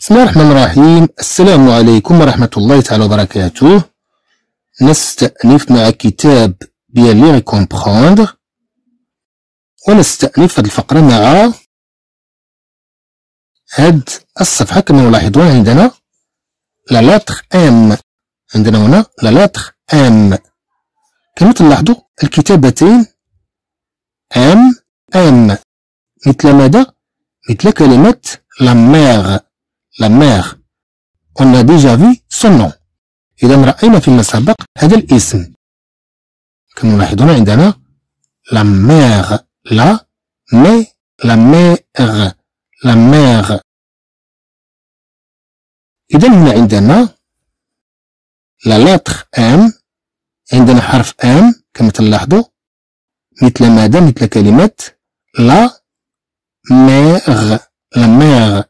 بسم الله الرحمن الرحيم. السلام عليكم ورحمة الله تعالى وبركاته. نستأنف مع كتاب Bien les comprendre ونستأنف هذه الفقرة مع هاد الصفحة كما نلاحظون عندنا. la lettre M عندنا هنا la lettre M كما تلاحظوا الكتابتين M M مثل ماذا؟ مثل كلمة la mère la mère on a déjà vu son nom. إذا رأينا فيما سبق هذا الاسم. كما نلاحظون عندنا la mère la mè la mère la mère إذا هنا عندنا la lettre M عندنا حرف ام كما تلاحظوا. مثل ماذا؟ مثل كلمة لا ميغ لا ميغ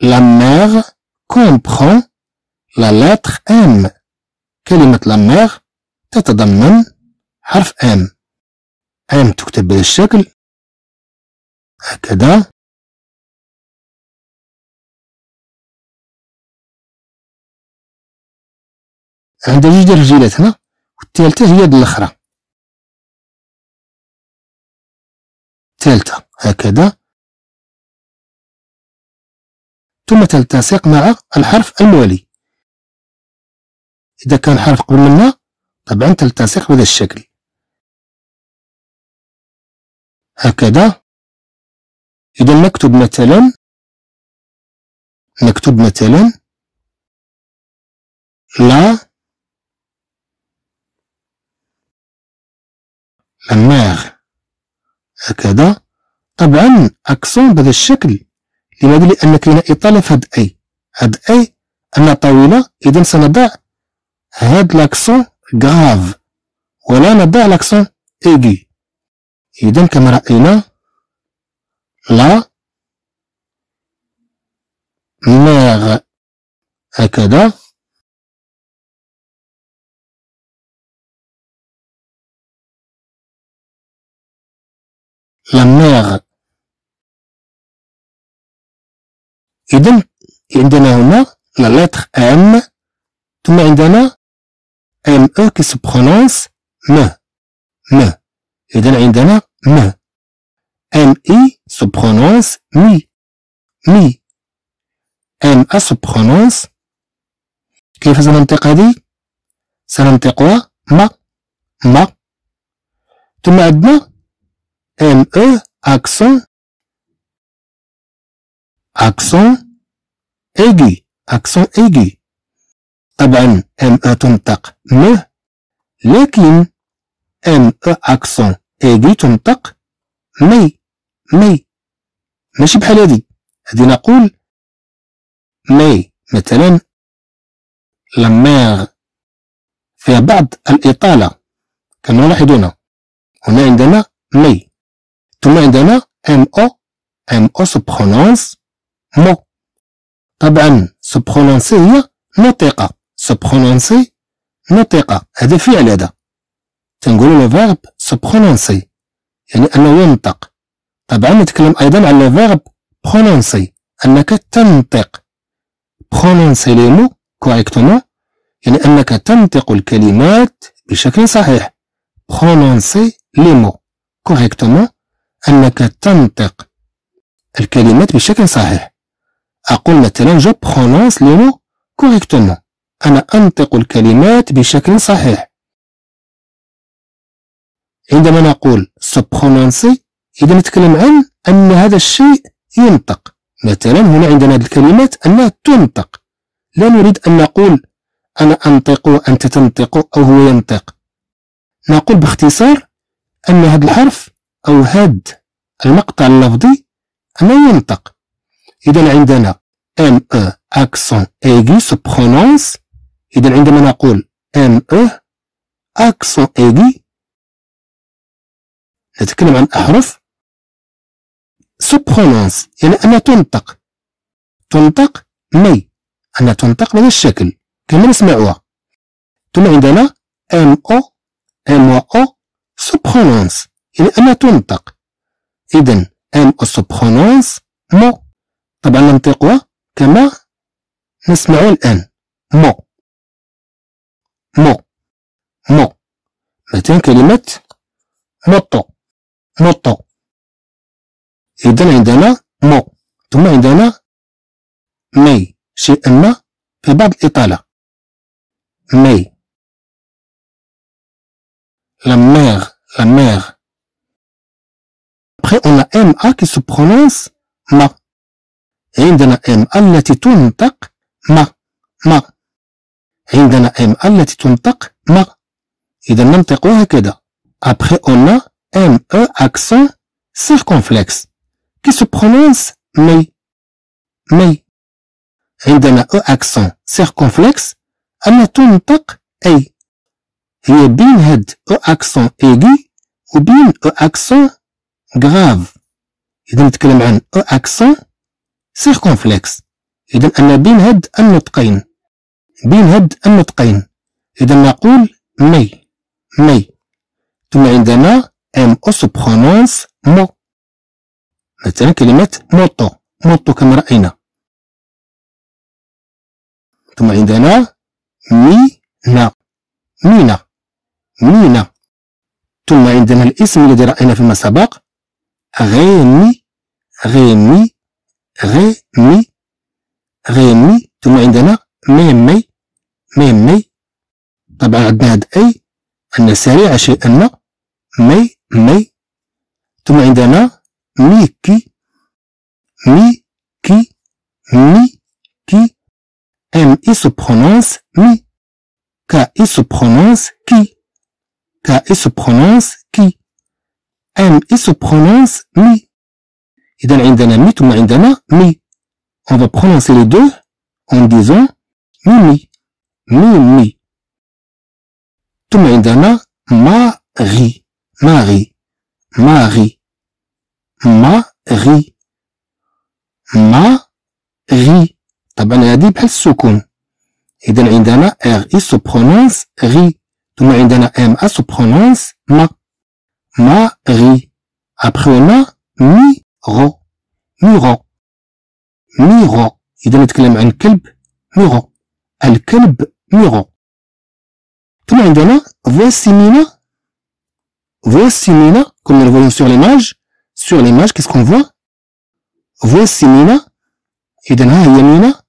La mère comprend la lettre M. كلمة la mère تتضمن حرف M. M تكتب بهذا الشكل هكذا. عندها جوج ديال الرجيلات هنا والثالثة هي هاد الأخرى. الثالثة هكذا. ثم تلتصق مع الحرف الموالي. إذا كان حرف قبل منها طبعا تلتصق بهذا الشكل. هكذا. إذا نكتب مثلا نكتب مثلا لا. لماغ هكذا. طبعا أكسون بهذا الشكل. لماذا؟ لأن كاينة إطالة في هاد أي هاد أي أنها طويلة إذا سنضع هاد لاكسون غاف ولا نضع لاكسون إيغي إذا كما رأينا la mère. هكذا. la mère. إذا عندنا هنا la lettre M ثم عندنا M e qui se prononce me م إذا عندنا م ام اي سو برونونس مي مي ام ا سو برونونس كيف سننطق هذه؟ سننطقها ما؟ ما. ثم عندنا ام أو اكسون أكسون إيجي. أكسون إيجي. طبعا M e تنطق me لكن M e accent aigu تنطق mé. mé. ماشي بحال هادي. هادي نقول mé. مثلا la mère فيها بعض الإطالة. كما نلاحظون هنا عندنا mé. ثم عندنا M o M o se prononce. mo. طبعا se prononcer هي نطقة se prononcer نطقة هذا فعل هذا. تنقولو le verbe se prononcer يعني أنه ينطق. طبعا نتكلم أيضا على le verbe prononcer أنك تنطق. prononcer les mots correctement يعني أنك تنطق الكلمات بشكل صحيح. prononcer les mots correctement أنك تنطق الكلمات بشكل صحيح. أقول مثلا je prononce les mots correctement أنا أنطق الكلمات بشكل صحيح. عندما نقول se prononcer إذا نتكلم عن أن هذا الشيء ينطق. مثلا هنا عندنا الكلمات أنها تنطق. لا نريد أن نقول أنا أنطق وأنت تنطق أو هو ينطق. نقول باختصار أن هذا الحرف أو هذا المقطع اللفظي أنه ينطق. إذا عندنا M E accent aigu se prononce إذا عندما نقول M E accent aigu نتكلم عن أحرف se prononce يعني أنها تنطق. تنطق mé. أنها تنطق بهذا الشكل. كما نسمعها. ثم عندنا M O M O se prononce يعني أنها تنطق. إذا M O se prononce mo. طبعا ننطقها. كما نسمع الآن. mo. mo. mo. مثلا كلمة moto moto إذا عندنا mo. ثم عندنا مي. شيء ما في بعض الإطالة. مي. La mère, la mère. Après, on a MA qui se ma. عندنا MA التي تنطق ما ما عندنا MA التي تنطق ما إذا ننطقها هكذا. Après, on a M E accent circonflexe qui se prononce mê mê عندنا E accent circonflexe أن تنطق ê هي بين هاد E accent aigu وبين E accent grave إذا نتكلم عن E accent circonflexe اذا أنا بين هاد النطقين. بين هاد النطقين. اذا نقول mê. mê. ثم عندنا M O se prononce mo مثلا كلمة moto. moto كما رأينا. ثم عندنا mi na مينا. مينا. ثم عندنا الاسم الذي رأينا فيما سبق. Rémi Rémi Rémi Rémi ثم عندنا Mimi Mimi طبعا عندنا هاد I أن سريعة شيئا ما mi mi ثم عندنا Miki Miki Miki M il se prononce mi. K I se prononce ki. K I se prononce ki. M il se prononce mi. إذا عندنا mi ثم عندنا mi. On va prononcer les deux en disant mimi. Mimi. ثم عندنا Marie. Marie. Marie. Marie. Marie. طبعا هذه بحال السكون إذا عندنا R I se prononce ri ثم عندنا M A se prononce ma ما غي ابخي هنا مي غو ميغو ميغو إذا نتكلم عن كلب ميغو الكلب ميغو ثم عندنا voici Mina voici Mina comme nous le voyons sur l'image sur l'image qu'est-ce qu'on voit voici Mina إذا ها هي مينا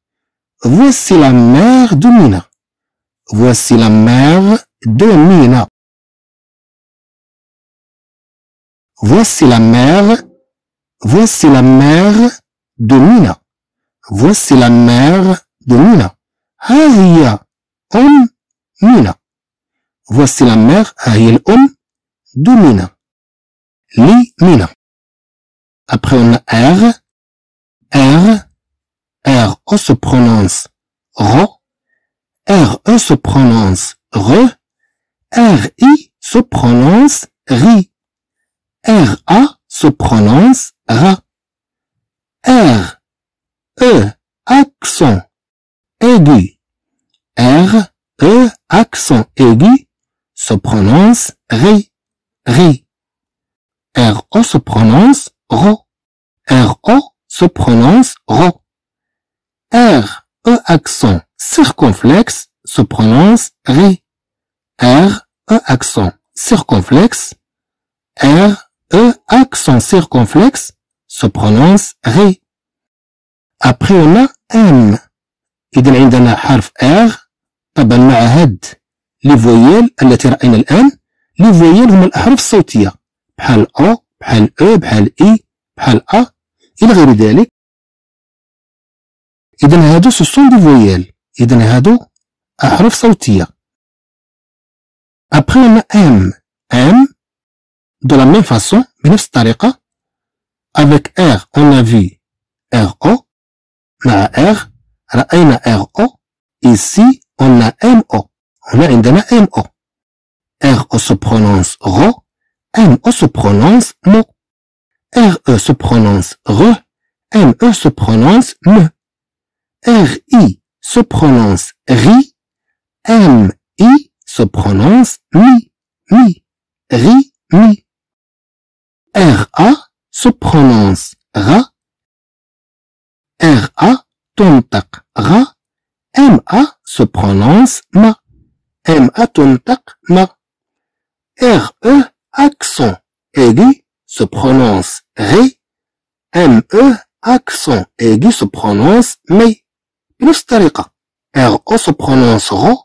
Voici la mère de Mina. Voici la mère de Mina. Voici la mère. Voici la mère de Mina. Voici la mère de Mina. Haria om Mina. Voici la mère Ariel om de Mina. Li Mina. Après on a R. R. R. O se prononce RO. R. E se prononce RE. R. I se prononce RI. R. A se prononce ra, R. E. Accent. Aigu, R. E. Accent aigu. Se prononce ri, ri, R O se prononce ro, R O se prononce ro. R, E accent circonflexe se prononce ri. R, E accent circonflexe. R, E accent circonflexe se prononce ri. Après on a M. إذا عندنا حرف R. طبعا مع هاد لي فويل التي رأينا الآن لي فويل هما الأحرف الصوتية. بحال O بحال E بحال I بحال A. إلى غير ذلك. إذا هادو ce sont des voyelles إذا هادو أحرف صوتية. après on a M de la même façon بنفس الطريقة avec R on a vu R O مع R رأينا R O ici on a M O هنا عندنا ام أو ار أو se prononce رو ام أو se prononce مو ار أو se prononce re ام أو se prononce me R-I se prononce ri, M-I se prononce mi, mi, ri, mi. R-A se prononce ra, R A تنطق غ M A se prononce ma M A تنطق ما R E accent aigu se prononce ré M E accent aigu se prononce مي بنفس الطريقة R O se prononce رو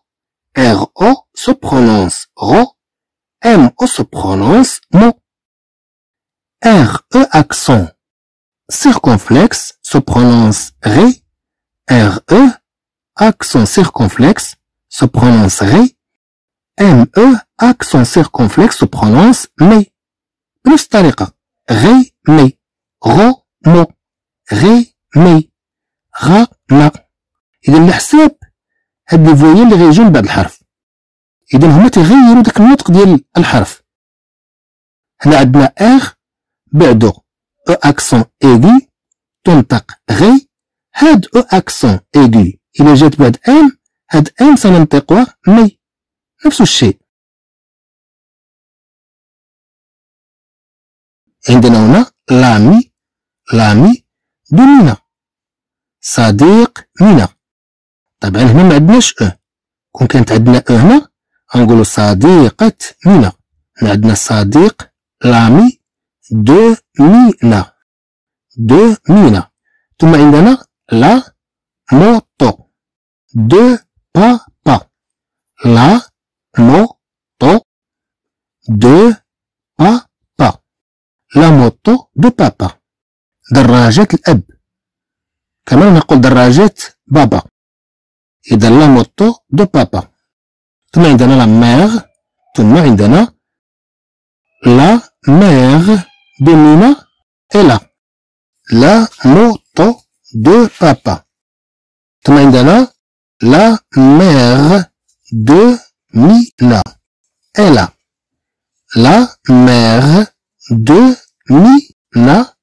R O se prononce ro M O se prononce mo R E accent. Circonflexe se prononce ré R E. Accent circonflexe se prononce ré M E. Accent circonflexe se prononce mê بنفس الطريقة ré mé ro mo ri mi ra na إذا الحساب هاد les voyelles اللي غيجيو من بعد الحرف. إذا هما تيغيروا داك النطق ديال الحرف. هنا عندنا R بعدو E accent aigu تنطق غي. هاد E accent aigu إلا جات بعد M هاد M سننطقها mé. نفس الشيء. عندنا هنا l'ami l'ami de صديق مينا. طبعا هنا ما عندناش E كون كانت عندنا E هنا غنقولو صديقة مينا. عندنا صديق l'ami de Mina de Mina ثم عندنا la moto de papa la moto de papa la moto de papa دراجة الأب كما نقول دراجة بابا إذا la moto de papa ثم عندنا la mère ثم عندنا la mère de Mina إذا la moto de papa. ثم عندنا la mère de Mina. إذا la mère de Mina.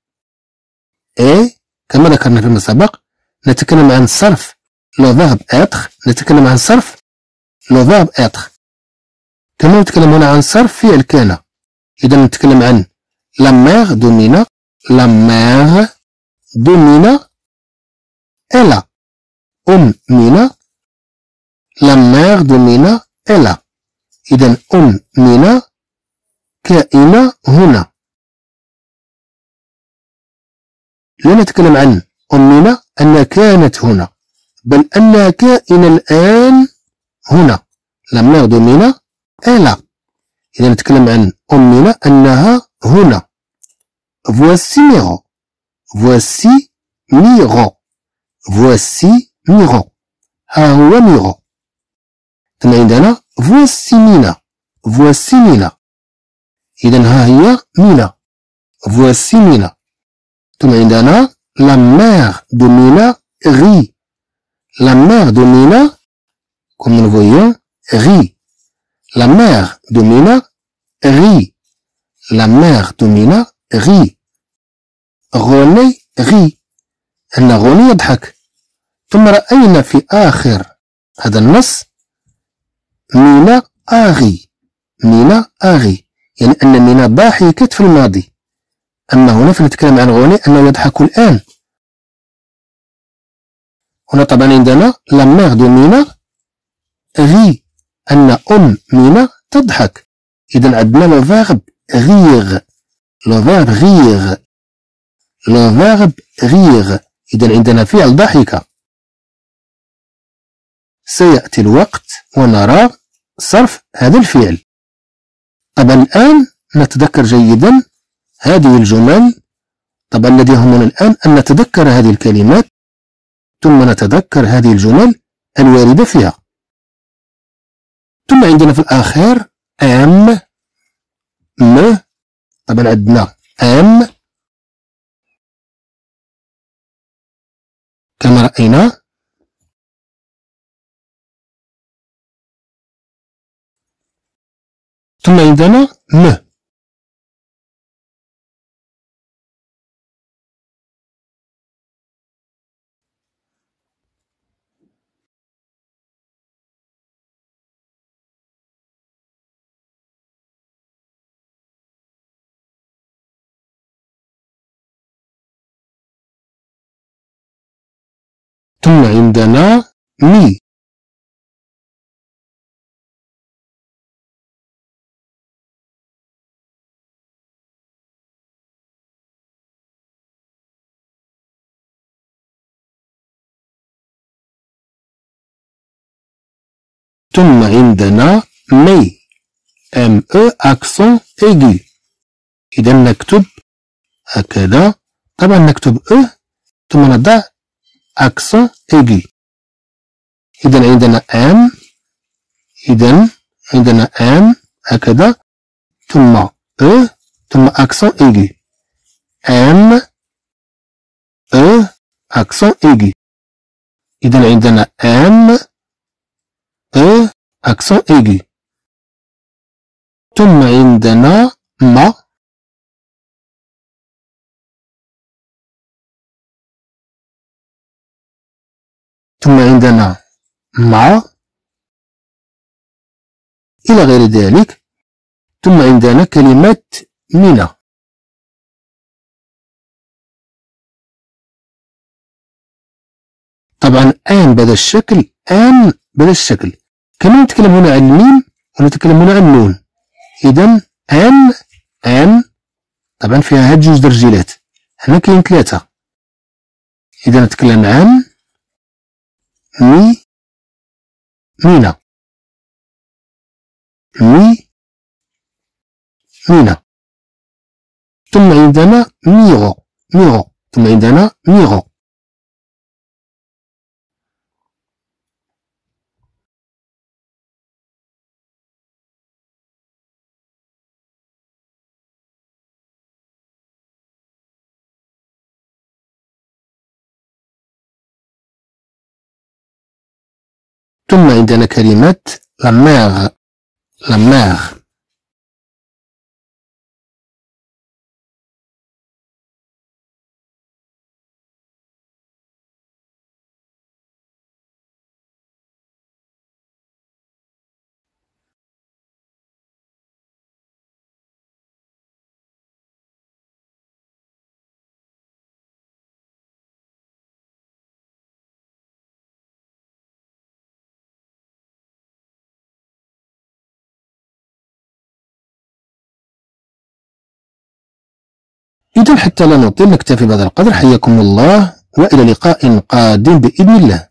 إي كما ذكرنا فيما سبق نتكلم عن صرف. le verbe être نتكلم عن صرف. le verbe être كما نتكلم هنا عن صرف فعل كان إذا نتكلم عن la mère de Mina la mère de Mina إذا أم مينا la mère de Mina إذا أم مينا كائنة هنا لا نتكلم عن أمنا أنها كانت هنا بل أنها كائنة الآن هنا. لم نغدو منا ألا إذا نتكلم عن أمنا أنها هنا. voici ميغو voici ميغو voici ميغو ها هو ميغو ثم عندنا voici مينا voici مينا إذا ها هي مينا voici مينا ثم عندنا la mère de Mina rit. La mère de Mina, comme nous le voyons, rit. La mère de Mina rit. La mère de Mina rit. غوني rit. أن غوني يضحك. ثم رأينا في آخر هذا النص Mina a ri. Mina a ri. يعني أن مينا ضاحكة في الماضي. أما هنا فنتكلم عن René أنه يضحك الآن. هنا طبعا عندنا la mère de Mina rit. أن أم مينا تضحك. إذا عندنا le verbe rire. le verbe rire لو فيرب غيغ إذا عندنا فعل ضحك. سيأتي الوقت ونرى صرف هذا الفعل. طبعا الآن نتذكر جيدا هذه الجمل. طبعا الذي يهمنا الآن؟ أن نتذكر هذه الكلمات. ثم نتذكر هذه الجمل الواردة فيها. ثم عندنا في الأخير أم م طبعا عندنا أم كما رأينا ثم عندنا م ثم عندنا مي. ثم عندنا مي. ام أو اكسون ايجي إذا نكتب هكذا. طبعا نكتب أو ثم نضع اكسون ايجي اذا عندنا آم. اذا عندنا آم. هكذا. ثم أو ثم اكسون ايجي آم. أو اكسون ايجي اذا عندنا آم. E accent aigu ثم عندنا ما ثم عندنا مع إلى غير ذلك ثم عندنا كلمة من. طبعا آن بهذا الشكل آن بهذا الشكل. كما نتكلم هنا عن الميم ونتكلم هنا عن النون. إذا أن أن طبعا فيها هاد جوج درجيلات. هنا كاين ثلاثة. إذا نتكلم عن مي؟ مينا. مي؟ مينا. ثم عندنا ميغو. ميغو. ثم عندنا ميغو. ثم عندنا كلمات لا مير لا مير إذا حتى لا نطيل نكتفي بهذا القدر. حياكم الله وإلى لقاء قادم بإذن الله.